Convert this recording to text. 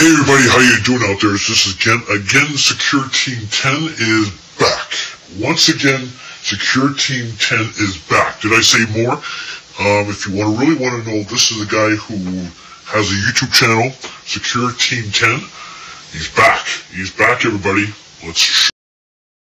Hey everybody, how you doing out there? This is again, again, Secure Team 10 is back. Once again, Secure Team 10 is back. Did I say more? Um, if you want to really want to know, this is a guy who has a YouTube channel, Secure Team 10. He's back. He's back, everybody. Let's